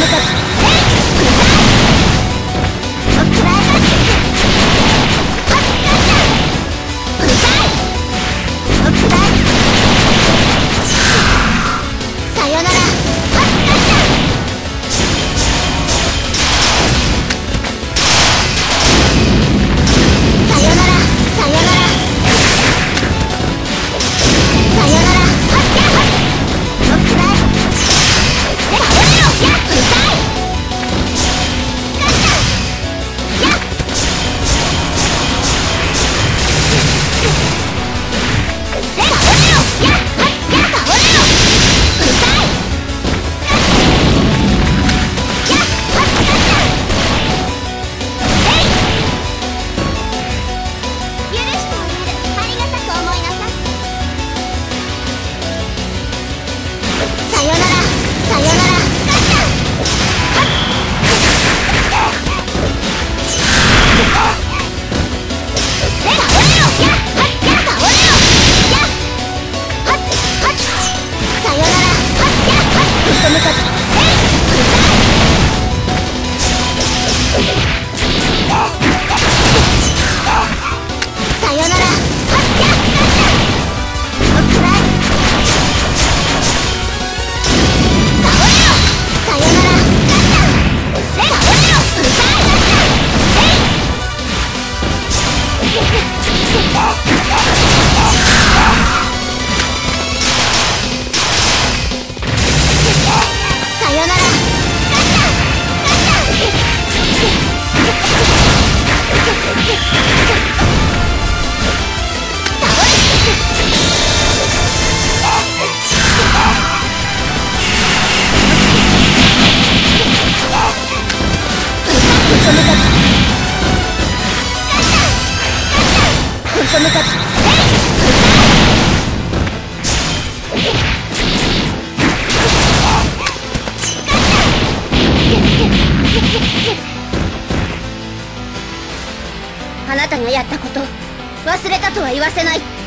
めた向かって。あなたがやったこと忘れたとは言わせない。